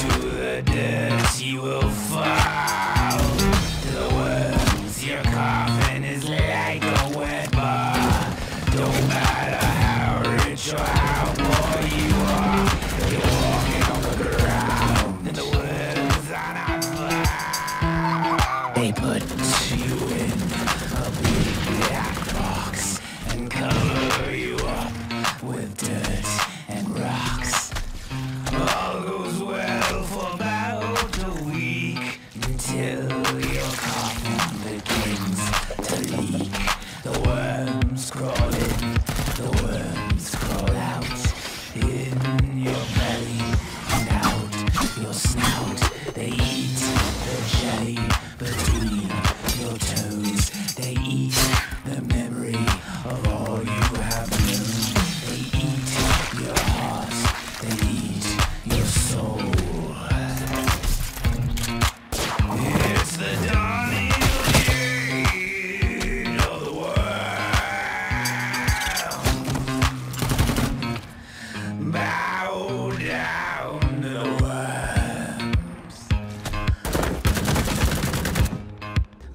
to the dust you will fall. The world's your coffin is like a wet bar. Don't matter how rich or how poor you are, you're walking on the ground. And the. They put you in a big black box and cover you up with dirt. close.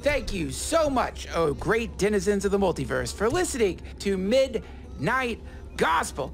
Thank you so much, oh great denizens of the multiverse, for listening to Midnight Gospel.